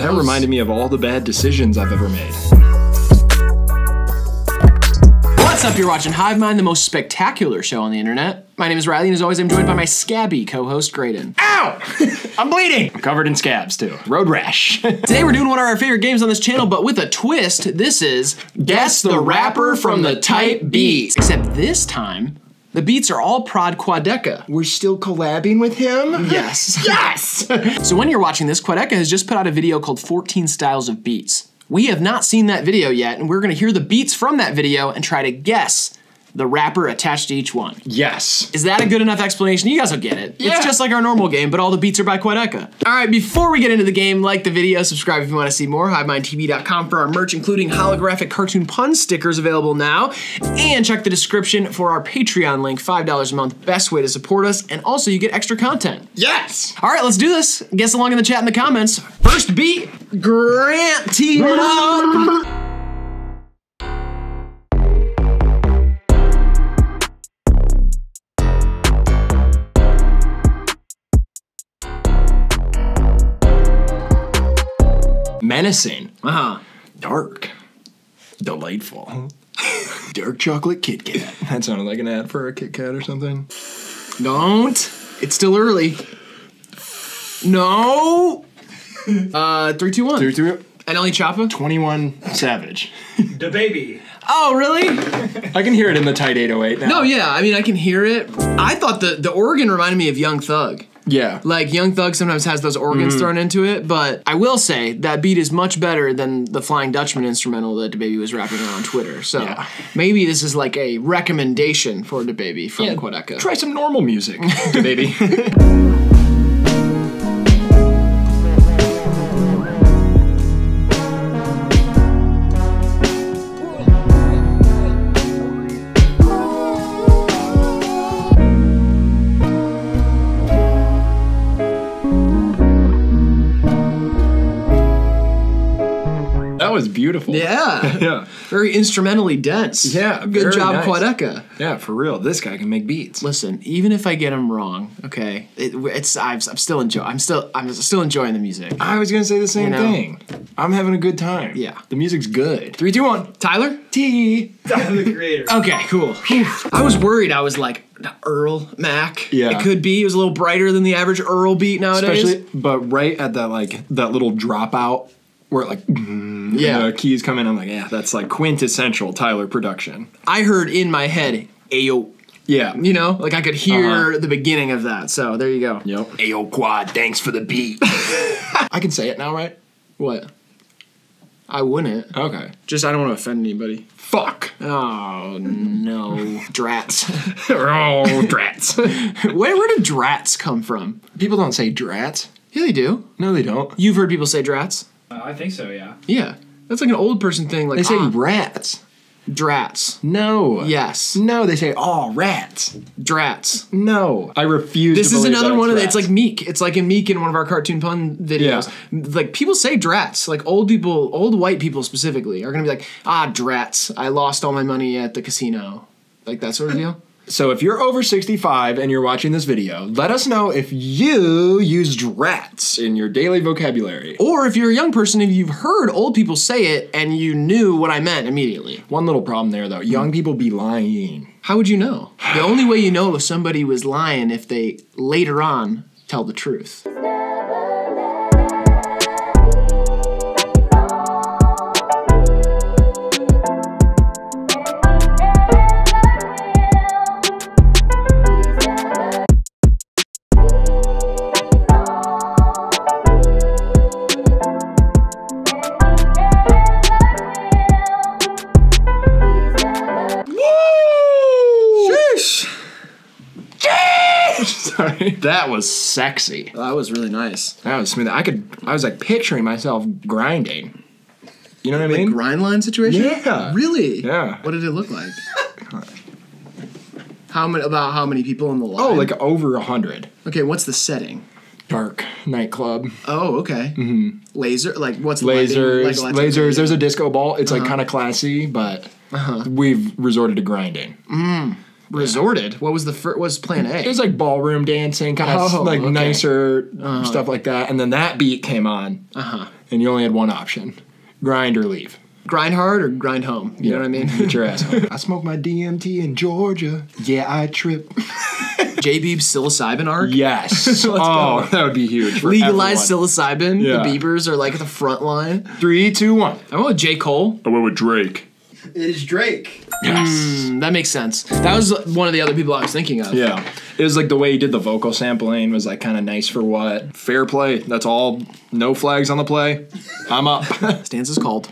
That reminded me of all the bad decisions I've ever made. What's up? You're watching Hive Mind, the most spectacular show on the internet. My name is Riley, and as always, I'm joined by my scabby co-host Graydon. Ow! I'm bleeding! I'm covered in scabs too. Road rash. Today we're doing one of our favorite games on this channel, but with a twist. This is Guess the Rapper from the Type Beats. Except this time, the beats are all Prod Quadeca. We're still collabing with him? Yes. Yes! So when you're watching this, Quadeca has just put out a video called 14 Styles of Beats. We have not seen that video yet, and we're gonna hear the beats from that video and try to guess the rapper attached to each one. yes. Is that a good enough explanation? You guys will get it. Yeah. It's just like our normal game, but all the beats are by Quadeca. All right, before we get into the game, like the video, subscribe if you want to see more. HiveMindTV.com for our merch, including holographic cartoon pun stickers available now. And check the description for our Patreon link, $5 a month, best way to support us. And also, you get extra content. Yes! All right, let's do this. Guess along in the chat in the comments. First beat, Grant team Menacing. Uh-huh. Dark. Delightful. Dark chocolate Kit Kat. That sounded like an ad for a Kit Kat or something. Don't. It's still early. No. Uh, three, two, one. Three, two, NLE Choppa? 21 Savage. DaBaby. Oh, really? I can hear it in the tight 808 now. No, yeah. I mean, I can hear it. I thought the the organ reminded me of Young Thug. Yeah. Like Young Thug sometimes has those organs mm-hmm. thrown into it, but I will say that beat is much better than the Flying Dutchman instrumental that DaBaby was rapping on on Twitter. So Yeah. maybe this is like a recommendation for DaBaby from Yeah, Quadeca. Try some normal music, baby. beautiful. yeah. Yeah. Very instrumentally dense. Yeah, Good very job, nice. Quadeca. Yeah, for real. This guy can make beats. Listen, even if I get them wrong, okay, it, it's I'm, I'm still enjoy. I'm still I'm still enjoying the music. I was gonna say the same You know. thing. I'm having a good time. Yeah. The music's good. Three, two, one. Tyler. T. I'm the creator. Okay, cool. I was worried. I was like Earl Mac. Yeah. it could be. It was a little brighter than the average Earl beat nowadays. Especially, but right at that like that little dropout where it like Yeah. the keys come in. I'm like, yeah, that's like quintessential Tyler production. I heard in my head, "Ayo," Yeah. you know, like I could hear Uh-huh. the beginning of that. So there you go. Yep. Ayo quad, thanks for the beat. I can say it now, right? What? I wouldn't. Okay. Just I don't want to offend anybody. Fuck. Oh no, drats. oh, drats. where where do drats come from? People don't say drats. Yeah, they do. No, they don't. You've heard people say drats. Uh, I think so, yeah. Yeah, that's like an old person thing. Like They say ah, rats. drats. No. Yes, No, they say oh rats. drats. No, I refuse. This to is believe another that one of the, rats. it's like Meek. It's like in Meek in one of our cartoon pun videos. Like people say drats. Like old people, old white people specifically are gonna be like, ah, drats. I lost all my money at the casino. Like that sort of deal. So if you're over 65 and you're watching this video, let us know if you used rats in your daily vocabulary. Or if you're a young person, if you've heard old people say it and you knew what I meant immediately. One little problem there though, young people be lying. How would you know? The only way you know if somebody was lying if they later on tell the truth. That was sexy. That was really nice. That was smooth. I could I was like picturing myself grinding. You know what I mean? Grind line situation? Yeah. Really? Yeah. What did it look like? how many about how many people in the oh, line? oh, like over a hundred. Okay, what's the setting? Dark nightclub. Oh, okay. Mm-hmm. Laser like what's lighting? Lasers. Like lasers. There's a disco ball. It's like uh-huh. kind of classy, but uh-huh. we've resorted to grinding. Mm. Resorted. What was the first was plan A? It was like ballroom dancing, kind of Oh, like okay. nicer stuff like that. And then that beat came on, uh-huh. and you only had one option: grind or leave. Grind hard or grind home. You know what I mean? Get your ass home. I smoke my DMT in Georgia. Yeah, I trip. J Beeb's psilocybin arc. Yes. oh, go. that would be huge. For Legalized everyone. psilocybin. Yeah. The Biebers are like at the front line. Three, two, one. I went with J. Cole. I went with Drake. It is Drake. Yes. Mm, that makes sense. That was one of the other people I was thinking of. Yeah. It was like the way he did the vocal sampling was like kind of nice for what? Fair play. That's all. No flags on the play. I'm up. Stance is called.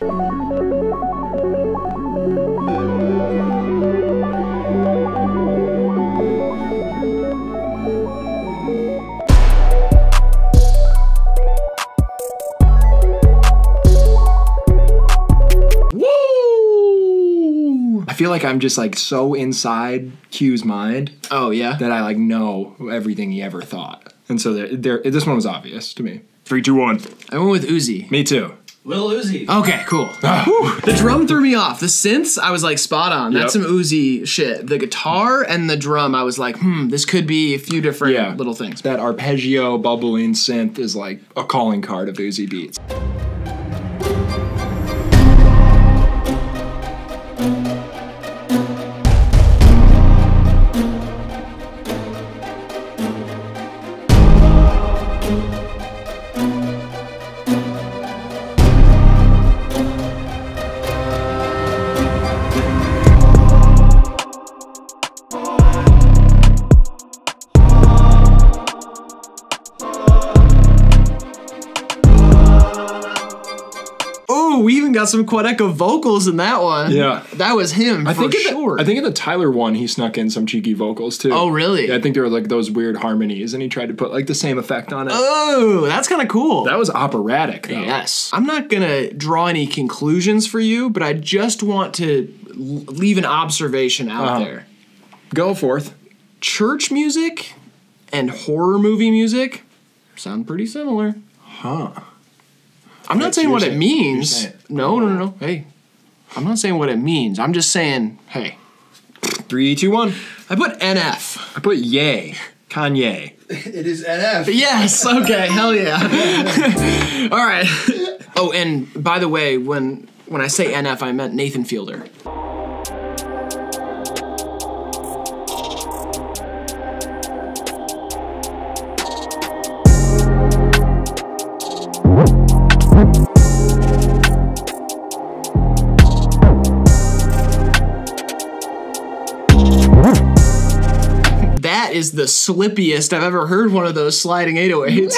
Like I'm just like so inside Q's mind Oh yeah. that I like know everything he ever thought. And so there, there this one was obvious to me. Three, two, one. I went with Uzi. Me too. Lil Uzi. Okay, cool. Whew. the drum threw me off. The synths, I was like spot on. That's Yep. some Uzi shit. The guitar and the drum, I was like, hmm, this could be a few different Yeah. little things. That arpeggio bubbling synth is like a calling card of Uzi Beats. Got some Quadeca vocals in that one. Yeah. That was him I for think in the- sure. I think in the Tyler one he snuck in some cheeky vocals too. Oh, really? Yeah, I think there were like those weird harmonies, and he tried to put like the same effect on it. Oh, that's kind of cool. that was operatic though. Yes. I'm not going to draw any conclusions for you, but I just want to leave an observation out Uh-huh. there. Go forth. Church music and horror movie music sound pretty similar. Huh. I'm not saying what it means. You're saying- no, no, no, no. Hey, I'm not saying what it means. I'm just saying, hey, Three, two, one. I put NF. I put Ye. Kanye. It is NF. Yes. Okay. Hell yeah. All right. Oh, and by the way, when when I say NF, I meant Nathan Fielder. Is the slippiest I've ever heard one of those sliding 808s.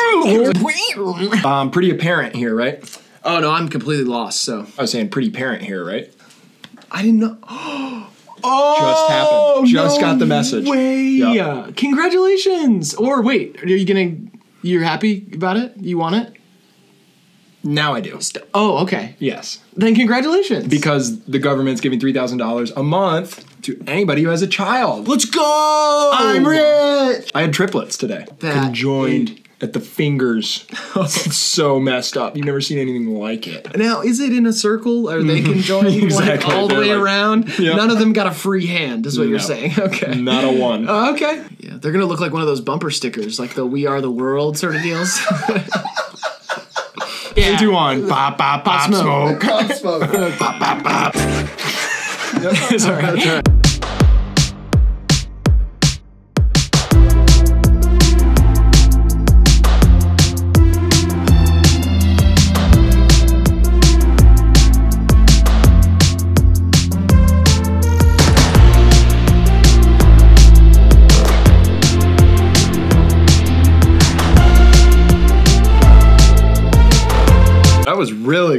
Um, pretty apparent here, right? oh no, I'm completely lost. So I was saying pretty parent here, right? I didn't know. Oh, Just happened. Just no got the message. Way. Yep. Congratulations. Or wait, are you gonna? You're happy about it? You want it? Now I do. Oh, okay. Yes. Then congratulations. Because the government's giving three thousand dollars a month to anybody who has a child. let's go. I'm rich. I had triplets today. That Conjoined at the fingers. it's so messed up. You've never seen anything like it. Now, is it in a circle? Are they mm-hmm. conjoined like all the They're way like- around? Yep. None of them got a free hand, is what you're saying. Okay. Not a one. Oh, okay. Yeah, they're gonna look like one of those bumper stickers, like the "We Are the World" sort of deals. Yeah. Two on. Pop, pop, pop, smoke. smoke. Pop smoke. pop, pop, pop. Sorry. That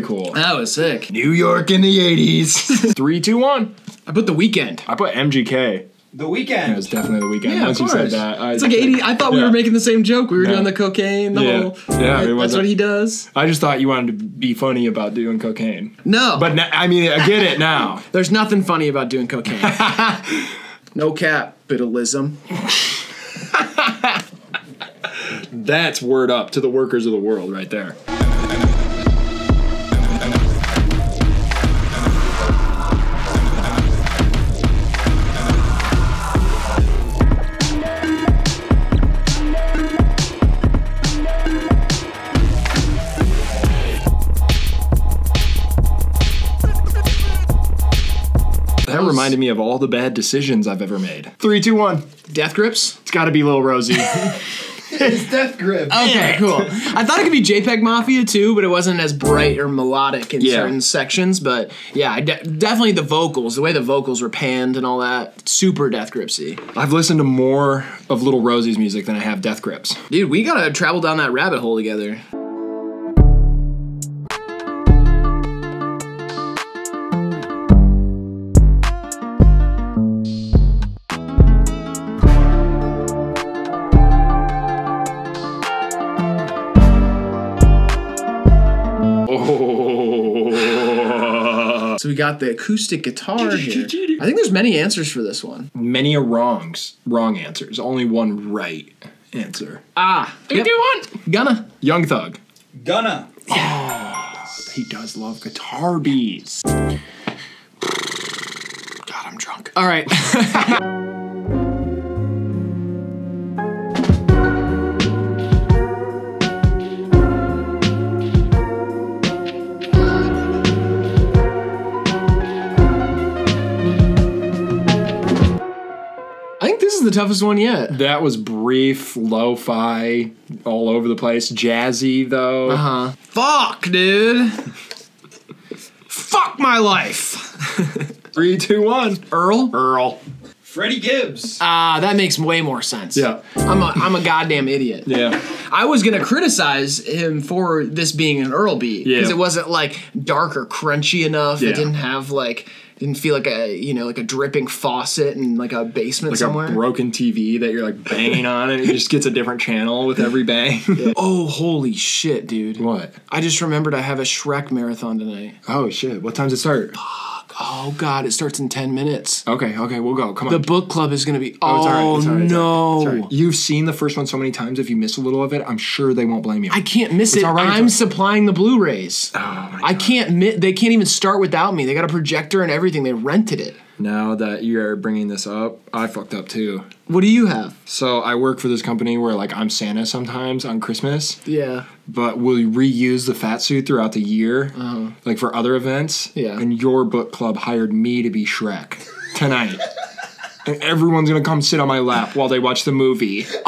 really cool. That was sick. New York in the 80s. Three, two, one. I put the Weeknd. I put MGK. The It Weeknd. was definitely the Weeknd. Yeah, Once of you said course. that, I, It's like 80. I thought we Yeah. were making the same joke. We were Yeah. doing the cocaine, the Yeah. whole. Yeah, it that's what he does. I just thought you wanted to be funny about doing cocaine. No. But na- I mean, I get it now. There's nothing funny about doing cocaine. no capitalism. That's word up to the workers of the world right there. Reminded me of all the bad decisions I've ever made. Three, two, one. Death Grips. It's got to be Lil Rosie. It's Death Grip. Okay, cool. I thought it could be JPEG Mafia too, but it wasn't as bright or melodic in Yeah. certain sections. But yeah, I de- definitely the vocals, the way the vocals were panned and all that, super Death Gripsy. I've listened to more of Little Rosie's music than I have Death Grips. Dude, we gotta travel down that rabbit hole together. Got the acoustic guitar here. I think there's many answers for this one. Many a wrongs, wrong answers. Only one right answer. Ah, Three, two, one. Gunna. Young Thug. Gunna. He does love guitar beats. God, I'm drunk. All right. the toughest one yet. That was brief, lo-fi, all over the place. Jazzy though. Uh huh. Fuck, dude. Fuck my life. Three, two, one. Earl? Earl. Freddie Gibbs. Ah, that makes way more sense. Yeah. I'm a, I'm a goddamn idiot. Yeah. I was gonna criticize him for this being an Earl beat because Yeah. it wasn't like dark or crunchy enough. It didn't have like didn't feel like a you know like a dripping faucet in like a basement Like somewhere. a broken TV that you're like banging on and it just gets a different channel with every bang. oh holy shit, dude! what? I just remembered I have a Shrek marathon tonight. Oh shit. What time's does it start? Oh god, it starts in ten minutes. Okay, okay, we'll go. Come on. The book club is gonna be. Oh, Oh, it's all right, it's all right, no! all right. Oh, You've seen the first one so many times. If you miss a little of it, I'm sure they won't blame you. I can't miss It's it. all right, I'm supplying the Blu-rays. oh my I can't. Mi- they can't even start without me. They got a projector and everything. They rented it. Now that you're bringing this up, I fucked up too. What do you have? So I work for this company where like I'm Santa sometimes on Christmas, Yeah. but we'll reuse the fat suit throughout the year, like for other events. Uh-huh. Yeah. And your book club hired me to be Shrek tonight. and everyone's gonna come sit on my lap while they watch the movie.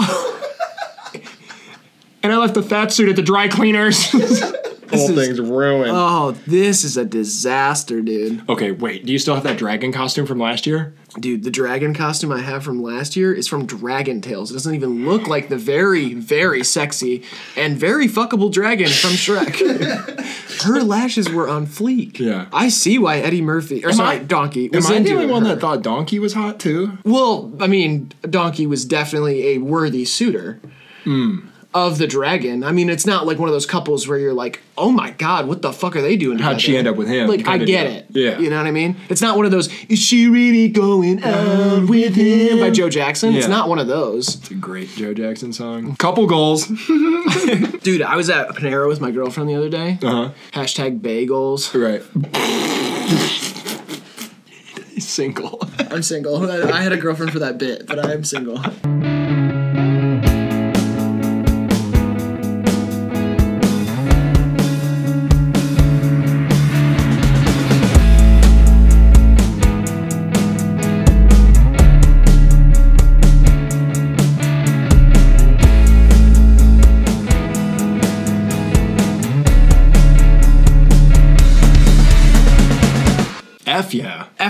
and I left the fat suit at the dry cleaners. Whole is- thing's ruined. Oh, this is a disaster, dude. okay, wait. Do you still have that dragon costume from last year? Dude, the dragon costume I have from last year is from Dragon Tales. It doesn't even look like the very, very sexy and very fuckable dragon from Shrek. Her lashes were on fleek. Yeah. I see why Eddie Murphy, or sorry, I- Donkey, Am was I the only one her. that thought Donkey was hot too? Well, I mean, Donkey was definitely a worthy suitor hmm. Of the dragon. I mean, it's not like one of those couples where you're like, oh my god, what the fuck are they doing? How'd she end up with him Like, I get deal. it. Yeah. You know what I mean? It's not one of those, is she really going out with him by Joe Jackson? Yeah. It's not one of those. It's a great Joe Jackson song. Couple goals. Dude, I was at Panera with my girlfriend the other day. Uh huh. Hashtag bagels. Right. Single. I'm single. I I had a girlfriend for that bit, but I'm single.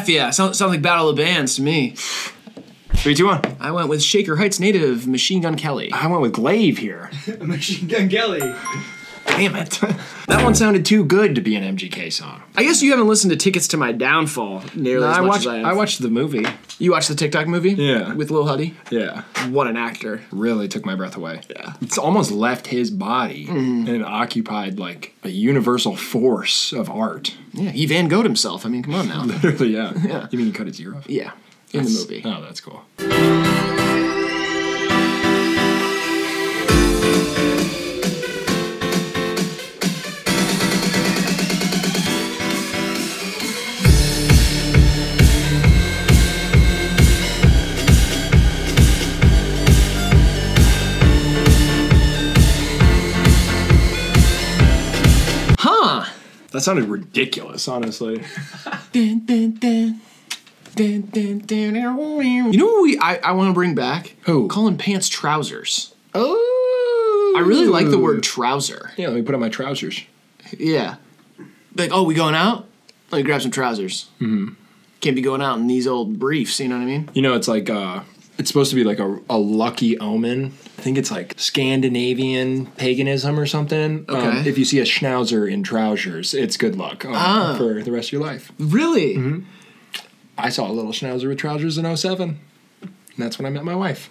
Yeah. F yeah, sounds, sounds like Battle of the Bands to me. Three, two, one. I went with Shaker Heights native Machine Gun Kelly. I went with Glaive here. Machine Gun Kelly. Damn it. that one sounded too good to be an MGK song. I guess you haven't listened to Tickets to My Downfall nearly as I much watched. as I have. I watched the movie. You watched the TikTok movie? Yeah. With Lil Huddy? Yeah. What an actor. Really took my breath away. Yeah. It's almost left his body mm-hmm. and occupied like a universal force of art. Yeah, he Van Gogh'd himself. I mean, come on now. Literally, yeah. Yeah. You mean you cut ear off? yeah, in the movie. Oh, that's cool. That sounded ridiculous, honestly. Dun, dun, dun. Dun, dun, dun, You know what we I, I want to bring back? Who? Calling pants trousers. Oh. I really like the word trouser. Yeah, let me put on my trousers. Yeah. Like, oh, we going out? Let me grab some trousers. Mm-hmm. Can't be going out in these old briefs, you know what I mean? You know, it's like uh it's supposed to be like a, a lucky omen. I think it's like Scandinavian paganism or something. Um, if you see a schnauzer in trousers, it's good luck um, Ah. for the rest of your life. Really? Mm-hmm. I saw a little schnauzer with trousers in 07. And that's when I met my wife.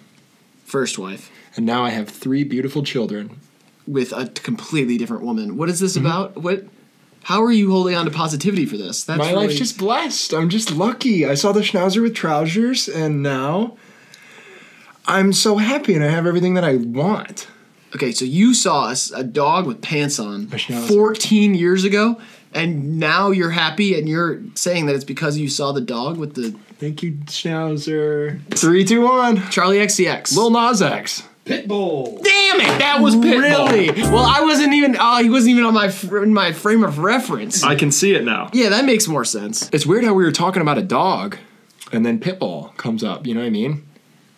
First wife. And now I have three beautiful children. with a completely different woman. What is this about? What? How are you holding on to positivity for this? That's my really- life's just blessed. I'm just lucky. I saw the schnauzer with trousers, and now I'm so happy and I have everything that I want. okay. So you saw a dog with pants on 14 years ago, and now you're happy, and you're saying that it's because you saw the dog with the Thank you, schnauzer. Three, two, one. Charli XCX. Lil Nas X. Pitbull. damn it, that was Pitbull. really well. I wasn't even. Oh, he wasn't even on my fr- in my frame of reference. I can see it now. yeah, that makes more sense. It's weird how we were talking about a dog, and then Pitbull comes up. You know what I mean?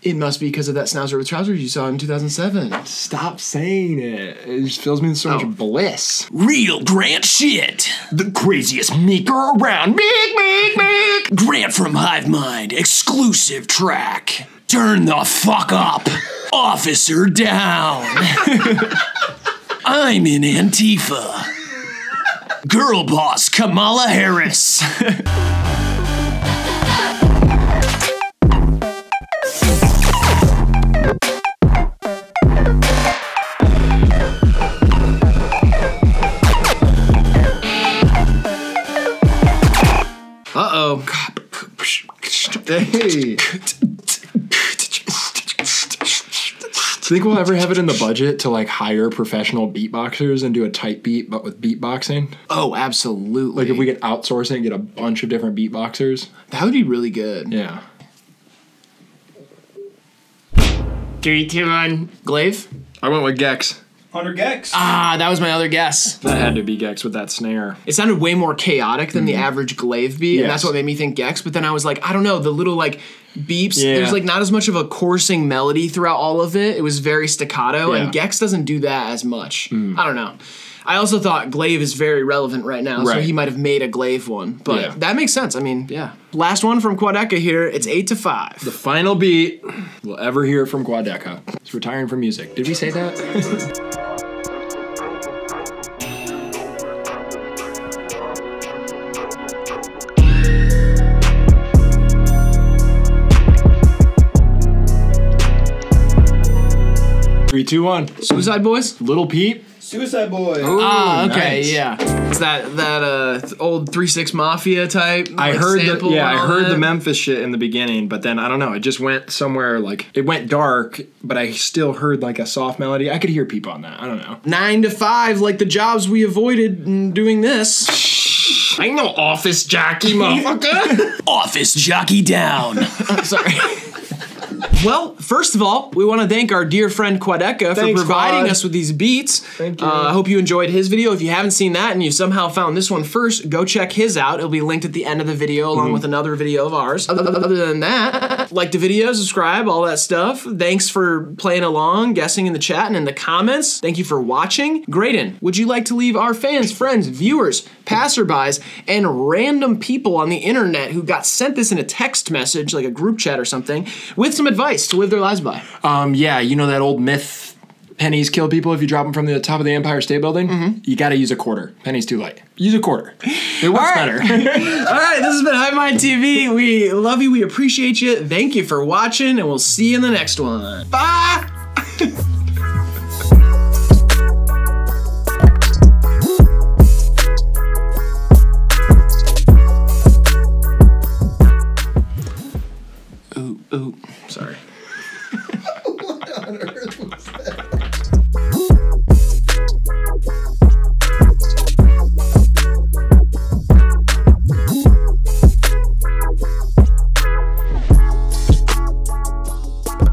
It must be because of that schnauzer with trousers you saw in 2007. Stop saying it. It just fills me with so Oh. much bliss. Real Grant shit. The craziest maker around. Meek, meek, meek. Grant from Hive Mind. Exclusive track. Turn the fuck up. Officer down. I'm in Antifa. Girl boss Kamala Harris. Think we'll ever have it in the budget to like hire professional beatboxers and do a tight beat, but with beatboxing? Oh, absolutely. Like if we could outsource it and get a bunch of different beatboxers. that would be really good. Yeah. Three, two, one. Glaive. I went with Gex. Hunter Gex. Ah, that was my other guess. That had to be Gex with that snare. It sounded way more chaotic than the average glaive beat, and that's what made me think Gex. But then I was like, I don't know, the little like beeps. Yeah. There's like not as much of a coursing melody throughout all of it. It was very staccato, Yeah. and Gex doesn't do that as much. I don't know. I also thought glaive is very relevant right now, so he might have made a glaive one. But Yeah. that makes sense. I mean, yeah. Last one from Quadeca here. It's eight to five. The final beat we'll ever hear from Quadeca. He's retiring from music. Did we say that? two, one. Suicide Boys. Little Peep. Suicide Boy. Ah, okay, nice. yeah. It's that that uh old three six mafia type. I like, heard the yeah, I heard that. the Memphis shit in the beginning, but then I don't know, it just went somewhere like it went dark, but I still heard like a soft melody. I could hear people on that. I don't know. nine to five, like the jobs we avoided doing this. I ain't no office jockey, motherfucker. Office jockey down. Sorry. Well, first of all, we want to thank our dear friend Quadeca for providing Quad. us with these beats. Thank you. Uh, I hope you enjoyed his video. If you haven't seen that and you somehow found this one first, go check his out. It'll be linked at the end of the video along with another video of ours. Other other than that, like the video, subscribe, all that stuff. Thanks for playing along, guessing in the chat and in the comments. Thank you for watching. Graydon, would you like to leave our fans, friends, viewers, passerbys, and random people on the internet who got sent this in a text message, like a group chat or something, with some advice to live their lives by? um, yeah, you know that old myth pennies kill people if you drop them from the top of the Empire State Building? Mm-hmm. You gotta use a quarter. Pennies too light. Use a quarter. It works right. better. All right, this has been Hive Mind TV. We love you. We appreciate you. Thank you for watching, and we'll see you in the next one. Bye.